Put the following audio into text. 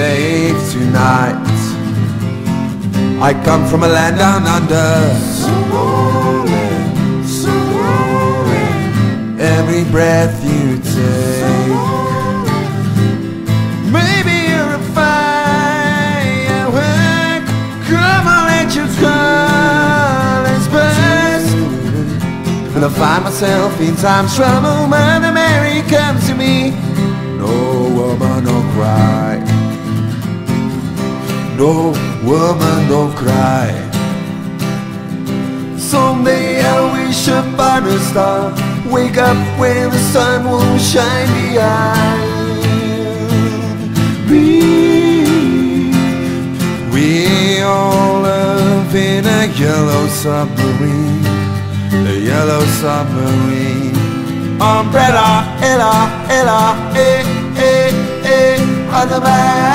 safe tonight. I come from a land down under. Every breath you take. Maybe you're a firework. Come. And I find myself in time's trouble. Mother Mary comes to me. No woman, don't cry. Someday I'll wish upon a star. Wake up where the sun won't shine behind me. We all live in a yellow submarine. A yellow submarine. Umbrella, ella, ella, eh, eh, eh. Under my umbrella.